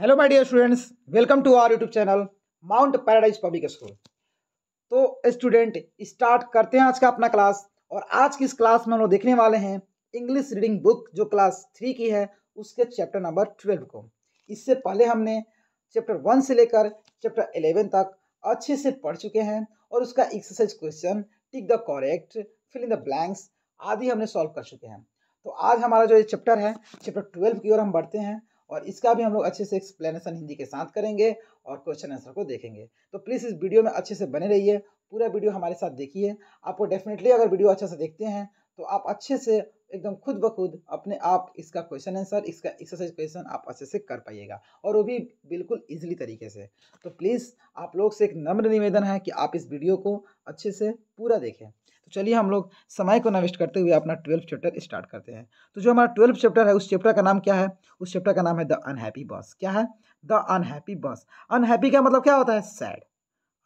Hello my dear students welcome to our YouTube channel Mount Paradise Public School तो student start करते हैं आज का अपना क्लास और आज की इस क्लास में हम लोग देखने वाले हैं इंग्लिश रीडिंग बुक जो क्लास थ्री की है, उसके चैप्टर नंबर ट्वेल्व को। इससे पहले हमने चैप्टर वन से लेकर चैप्टर एलेवन तक अच्छे से पढ़ चुके हैं और उसका exercise question tick the correct fill in the blanks आदि हमने सॉल्व कर चुके हैं। तो आज हमारा जो ये चैप्टर है चैप्टर ट्वेल्व की ओर हम बढ़ते हैं और इसका भी हम लोग अच्छे से एक्सप्लेनेशन हिंदी के साथ करेंगे और क्वेश्चन आंसर को देखेंगे। तो प्लीज़ इस वीडियो में अच्छे से बने रहिए, पूरा वीडियो हमारे साथ देखिए। आपको डेफिनेटली अगर वीडियो अच्छे से देखते हैं तो आप अच्छे से एकदम खुद ब खुद अपने आप इसका क्वेश्चन आंसर इसका एक्सरसाइज क्वेश्चन आप अच्छे से कर पाइएगा और वो भी बिल्कुल इजीली तरीके से। तो प्लीज़ आप लोग से एक नम्र निवेदन है कि आप इस वीडियो को अच्छे से पूरा देखें। चलिए हम लोग समय को नवेस्ट करते हुए अपना ट्वेल्थ चैप्टर स्टार्ट करते हैं। तो जो हमारा ट्वेल्थ चैप्टर है, उस चैप्टर का नाम क्या है? उस चैप्टर का नाम है द अनहैप्पी बस। क्या है? द अनहैप्पी बस। अनहैप्पी का मतलब क्या होता है? सैड।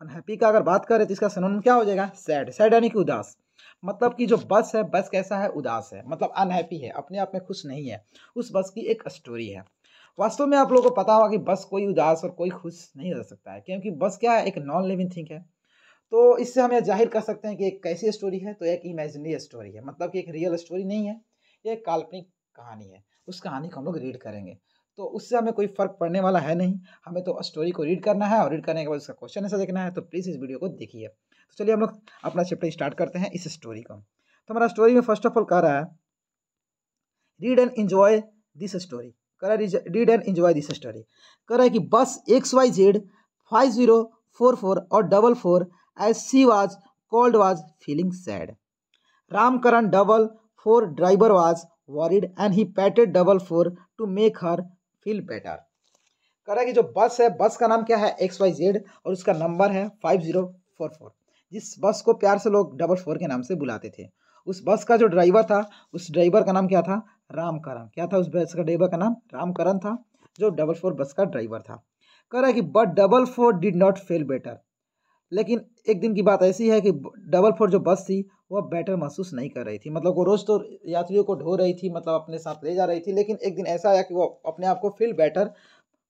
अनहैप्पी का अगर बात करें तो इसका सनोन क्या हो जाएगा? सैड। सैड यानी कि उदास। मतलब कि जो बस है, बस कैसा है? उदास है। मतलब अनहैप्पी है। अपने आप में खुश नहीं है। उस बस की एक स्टोरी है। वास्तव में आप लोगों को पता होगा कि बस कोई उदास और कोई खुश नहीं रह सकता है। क्योंकि बस क्या है? एक नॉन लिविंग थिंग है। तो इससे हम यह ज़ाहिर कर सकते हैं कि एक कैसी स्टोरी है तो एक इमेजनरी स्टोरी है। मतलब कि एक रियल स्टोरी नहीं है, ये एक काल्पनिक कहानी है। उस कहानी को हम लोग रीड करेंगे। तो उससे हमें कोई फ़र्क पड़ने वाला है नहीं। हमें तो स्टोरी को रीड करना है और रीड करने के बाद उसका क्वेश्चन ऐसा देखना है तो प्लीज़ इस वीडियो को देखिए। तो चलिए हम लोग अपना चैप्टर स्टार्ट करते हैं इस स्टोरी को। तो हमारा स्टोरी में फ़र्स्ट ऑफ़ ऑल कह रहा है read and enjoy this story है read and enjoy this story कह रहा है कि bus X Y Z five zero four four और double four as she was called was feeling sad Ramkaran double four driver was worried and he patted double four to make her feel better कह रहा है कि जो बस है, बस का नाम क्या है? एक्स वाई जेड और उसका नंबर है फाइव ज़ीरो फोर फोर जिस बस को प्यार से लोग डबल फोर के नाम से बुलाते थे। उस बस का जो ड्राइवर था, उस ड्राइवर का नाम क्या था? रामकरण क्या था उस बस का ड्राइवर का नाम? रामकरण था, जो डबल फोर बस का ड्राइवर था। कह रहा है कि but double four did not feel better लेकिन एक दिन की बात ऐसी है कि डबल फोर जो बस थी, वह बेटर महसूस नहीं कर रही थी। मतलब वो रोज़ तो यात्रियों को ढो रही थी मतलब अपने साथ ले जा रही थी, लेकिन एक दिन ऐसा आया कि वो अपने आप को फील बेटर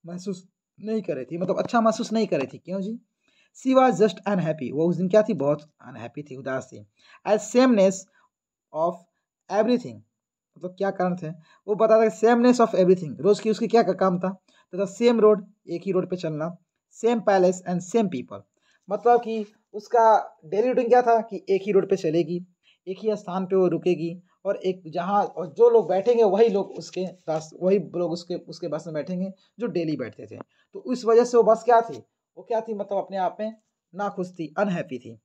महसूस नहीं कर रही थी मतलब अच्छा महसूस नहीं कर रही थी। क्यों जी? सी वॉज़ जस्ट अनहैप्पी वो उस दिन क्या थी? बहुत अनहैप्पी थी, उदास थी। एज सेमनेस ऑफ़ एवरीथिंग मतलब क्या कारण थे? वो बता था सेमनेस ऑफ़ एवरीथिंग रोज़ की उसकी क्या काम था? तो सेम रोड एक ही रोड पे चलना। Same places and same people मतलब कि उसका डेली रूटीन क्या था कि एक ही रोड पे चलेगी, एक ही स्थान पे वो रुकेगी और एक जहाँ और जो लोग बैठेंगे वही लोग उसके रास, वही लोग उसके उसके बस में बैठेंगे जो डेली बैठते थे। तो उस वजह से वो बस क्या थी? वो क्या थी? मतलब अपने आप में ना खुश थी अनहैप्पी थी।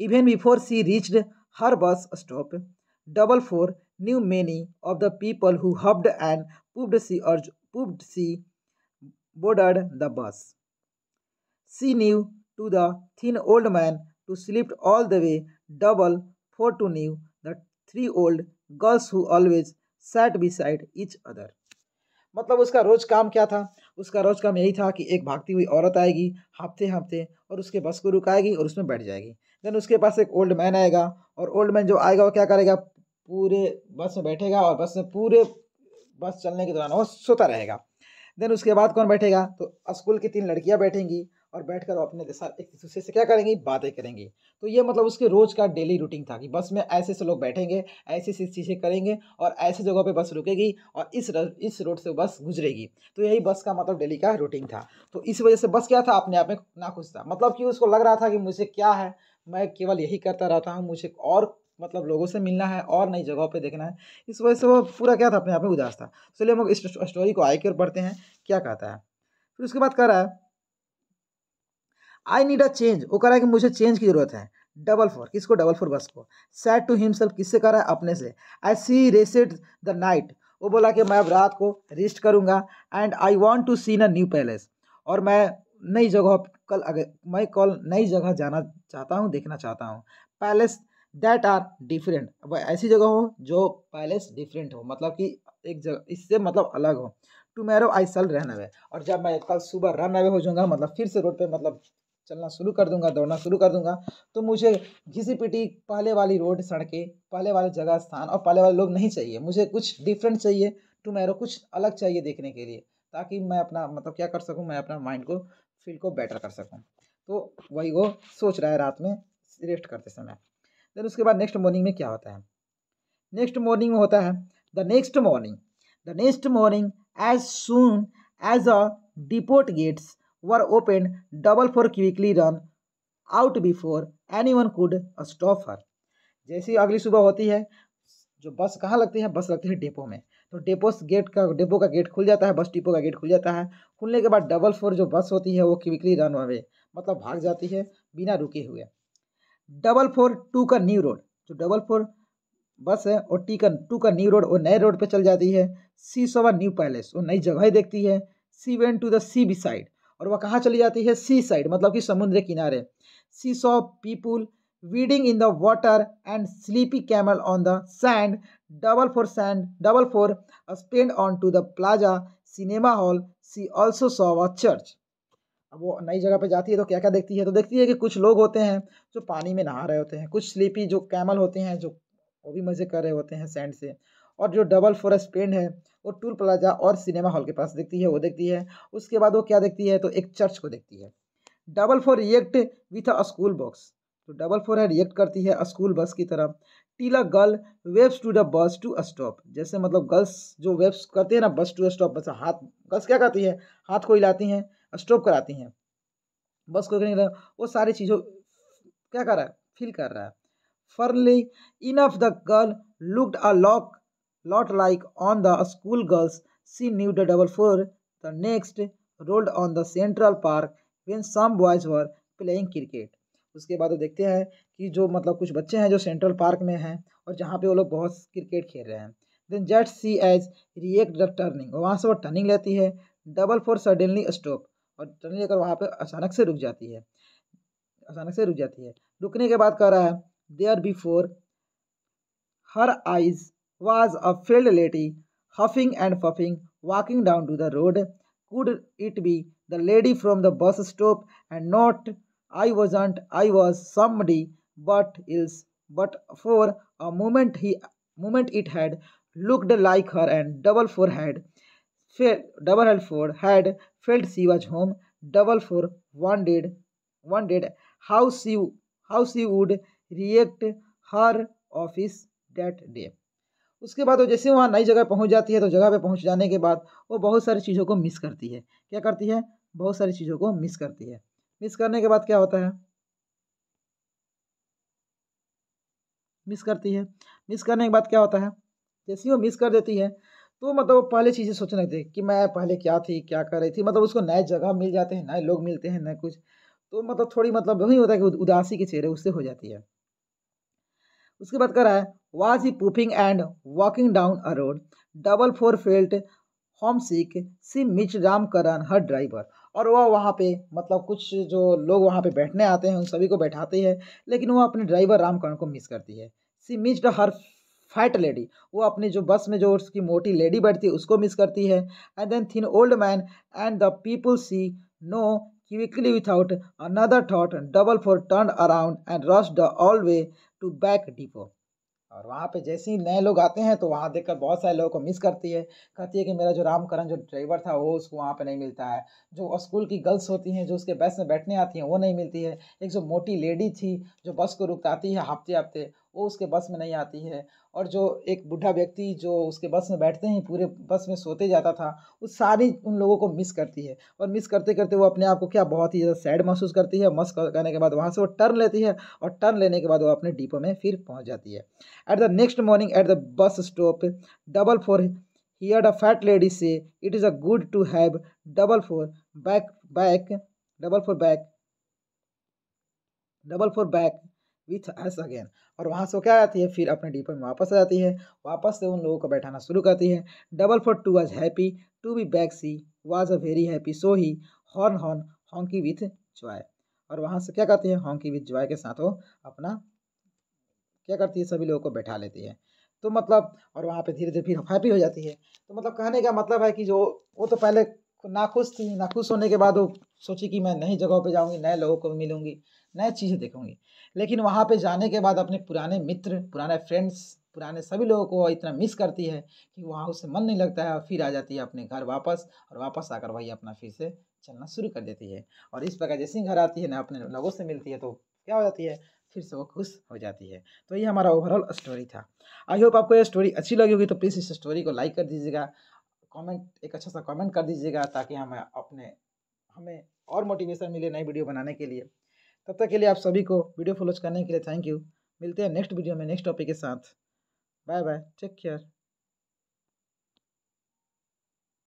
Even before she reached her bus stop double four knew many of the people who huffed and puffed she और puffed she boarded the bus She knew to the thin old man to sleep all the way, double for to knew the three old girls who always sat beside each other. मतलब उसका रोज काम क्या था? उसका रोज काम यही था कि एक भागती हुई औरत आएगी हफ़्ते हाँपते और उसके बस को रुकाएगी और उसमें बैठ जाएगी। देन उसके पास एक ओल्ड मैन आएगा और ओल्ड मैन जो आएगा वो क्या करेगा? पूरे बस में बैठेगा और बस में पूरे बस चलने के दौरान वो सोता रहेगा। देन उसके बाद कौन बैठेगा? तो स्कूल की तीन लड़कियाँ बैठेंगी और बैठकर अपने साथ एक दूसरे से क्या करेंगी? बातें करेंगी। तो ये मतलब उसके रोज़ का डेली रूटीन था कि बस में ऐसे ऐसे लोग बैठेंगे ऐसी ऐसी चीज़ें करेंगे और ऐसे जगह पे बस रुकेगी और इस र, इस रोड से बस गुजरेगी। तो यही बस का मतलब डेली का रूटीन था। तो इस वजह से बस क्या था? अपने आप में नाखुश था। मतलब कि उसको लग रहा था कि मुझे क्या है? मैं केवल यही करता रहता हूँ मुझे और मतलब लोगों से मिलना है और नई जगहों पे देखना है। इस वजह से वो पूरा क्या था? अपने आप में उदास था। चलिए हम लोग इस स्टोरी को आगे की ओर पढ़ते हैं। क्या कहता है? फिर उसके बाद कह रहा है आई नीड अ चेंज वो कह रहा है कि मुझे चेंज की ज़रूरत है। डबल फोर किसको? डबल फोर बस को। सैड टू हिमसेल्फ किससे कर रहा है? अपने से। आई सी रेसेड द नाइट वो बोला कि मैं अब रात को रेस्ट करूँगा and I want to seen a new place और मैं नई जगह कल अगर मैं कल नई जगह जाना चाहता हूँ, देखना चाहता हूँ। पैलेस दैट आर डिफरेंट वह ऐसी जगह हो जो पैलेस डिफरेंट हो। मतलब कि एक जगह इससे मतलब अलग हो। टू आई सल रन अवे और जब मैं कल सुबह रन अवे हो जाऊँगा मतलब फिर से रोड पे मतलब चलना शुरू कर दूँगा, दौड़ना शुरू कर दूँगा। तो मुझे घिसी पिटी पहले वाली रोड सड़कें पहले वाले जगह, स्थान और पहले वाले लोग नहीं चाहिए। मुझे कुछ डिफरेंट चाहिए टू मैरो कुछ अलग चाहिए देखने के लिए, ताकि मैं अपना मतलब क्या कर सकूँ, मैं अपना माइंड को फील को बेटर कर सकूँ। तो वही वो सोच रहा है रात में रेस्ट करते समय। देन उसके बाद नेक्स्ट मॉर्निंग में क्या होता है? नेक्स्ट मॉर्निंग में होता है the next morning the next morning as soon as a depot gates open double four quickly run out before anyone could stop her जैसी अगली सुबह होती है, जो बस कहाँ लगती है? बस लगती है डेपो में। तो डेपो गेट का, डेपो का गेट खुल जाता है, बस डिपो का गेट खुल जाता है। खुलने के बाद डबल फोर जो बस होती है, वो क्विकली रन अवे मतलब भाग जाती है बिना रुके हुए। Double four took a new road जो डबल फोर बस है और टी का टू का न्यू रोड वो नए रोड पे चल जाती है। सी सोवा न्यू पैलेस वो नई जगह देखती है। She went to the sea beside और वह कहाँ चली जाती है? सी साइड मतलब कि समुद्र किनारे। She saw people wading in the water and sleepy camel on the sand double four sand double four spend on to the plaza cinema hall she also saw a church अब वो नई जगह पे जाती है तो क्या क्या देखती है? तो देखती है कि कुछ लोग होते हैं जो पानी में नहा रहे होते हैं। कुछ स्लीपी जो कैमल होते हैं जो वो भी मज़े कर रहे होते हैं सैंड से। और जो डबल फोर स्पेंड है, वो टूल प्लाजा और सिनेमा हॉल के पास देखती है, वो देखती है। उसके बाद वो क्या देखती है तो एक चर्च को देखती है। Double four react with a school box तो डबल फोर है रिएक्ट करती है स्कूल बस की तरफ़ little girl waves to the bus to stop जैसे मतलब गर्ल्स जो वेब्स करती है ना बस टू स्टॉप बस हाथ गर्ल्स क्या करती है? हाथ को हिलाती हैं स्टॉप कराती हैं। बस को नहीं वो सारी चीज़ों क्या कर रहा है? फील कर रहा है। Fairly enough the girl looked a lock like on the school girls she knew the double four the next rolled on the central park when some boys were playing cricket उसके बाद वो देखते हैं कि जो मतलब कुछ बच्चे हैं जो सेंट्रल पार्क में हैं और जहाँ पे वो लोग बहुत क्रिकेट खेल रहे हैं। Then just she as react the turning वहाँ से वो टर्निंग लेती है। डबल फोर सडनली स्टॉप और टर्निंग लेकर वहाँ पे अचानक से रुक जाती है। अचानक से रुक जाती है। रुकने के बाद कह रहा है there before her eyes was a field lady, huffing and puffing, walking down to the road. Could it be the lady from the bus stop and not I wasn't, I was somebody but else. But for a moment he moment it had looked like her and double four had double L had felt she was home. Double four wondered wondered how she how she would react her office that day. उसके बाद वो जैसे वहाँ नई जगह पहुँच जाती है तो जगह पे पहुँच जाने के बाद वो बहुत सारी चीज़ों को मिस करती है। क्या करती है? बहुत सारी चीज़ों को मिस करती है। मिस करने के बाद क्या होता है? मिस करती है। मिस करने के बाद क्या होता है? जैसे वो मिस कर देती है तो मतलब वो पहले चीज़ें सोचने लगती है कि मैं पहले क्या थी, क्या कर रही थी? मतलब उसको नए जगह मिल जाते हैं, नए लोग मिलते हैं, नए कुछ। तो मतलब थोड़ी मतलब वही होता है कि उदासी के चेहरे उससे हो जाती है। उसके बाद कर रहा है was he puffing and walking down a road double four felt home sick she missed Ram Karan her driver और वह वहाँ पे मतलब कुछ जो लोग वहाँ पे बैठने आते हैं, उन सभी को बैठाते हैं, लेकिन वो अपने ड्राइवर रामकरण को मिस करती है। She missed her fat lady वो अपनी जो बस में जो उसकी मोटी लेडी बैठती है, उसको मिस करती है। And then thin old man and the people she no quickly without another thought double four turn around and rush the all way to back depot और वहाँ पे जैसे ही नए लोग आते हैं तो वहाँ देखकर बहुत सारे लोगों को मिस करती है। कहती है कि मेरा जो रामकरण जो ड्राइवर था वो उसको वहाँ पे नहीं मिलता है। जो स्कूल की गर्ल्स होती हैं, जो उसके बस में बैठने आती हैं, वो नहीं मिलती है। एक जो मोटी लेडी थी जो बस को रुकताती है हफ़्ते हफ़्ते वो उसके बस में नहीं आती है। और जो एक बूढ़ा व्यक्ति जो उसके बस में बैठते हैं, पूरे बस में सोते जाता था, वो सारी उन लोगों को मिस करती है। और मिस करते करते वो अपने आप को क्या बहुत ही ज़्यादा सैड महसूस करती है। मस करने के बाद वहाँ से वो टर्न लेती है और टर्न लेने के बाद वो अपने डिपो में फिर पहुँच जाती है। At the next morning at the bus stop double four here a fat lady say it is a good to have double four back back double four back double four back with us again. और वहाँ से वो क्या आती है? फिर अपने depot में वापस आ जाती है। वापस से उन लोगों को बैठाना शुरू करती है। Double four too was happy, to be back she was a very happy, so he horn horn honky with joy. और वहाँ से क्या करती है? हॉन्की विथ जॉय के साथ वो अपना क्या करती है? सभी लोगों को बैठा लेती है। तो मतलब और वहाँ पे धीरे धीरे फिर हैप्पी हो जाती है। तो मतलब कहने का मतलब है कि जो वो तो पहले नाखुश थी, नाखुश होने के बाद वो सोची कि मैं नई जगहों पे जाऊँगी, नए लोगों को मिलूँगी। नए चीज़ें देखूँगी। लेकिन वहाँ पे जाने के बाद अपने पुराने मित्र, पुराने फ्रेंड्स पुराने सभी लोगों को इतना मिस करती है कि वहाँ उसे मन नहीं लगता है और फिर आ जाती है अपने घर वापस और वापस आकर वही अपना फिर से चलना शुरू कर देती है। और इस प्रकार जैसे ही घर आती है ना अपने लोगों से मिलती है तो क्या हो जाती है? फिर से वो खुश हो जाती है। तो ये हमारा ओवरऑल स्टोरी था। आई होप आपको ये स्टोरी अच्छी लगी होगी तो प्लीज़ इस स्टोरी को लाइक कर दीजिएगा। कमेंट एक अच्छा सा कमेंट कर दीजिएगा ताकि हमें अपने, हमें और मोटिवेशन मिले नई वीडियो बनाने के लिए। तब तक के लिए आप सभी को वीडियो फॉलोज करने के लिए थैंक यू मिलते हैं नेक्स्ट वीडियो में नेक्स्ट टॉपिक के साथ। Bye bye take care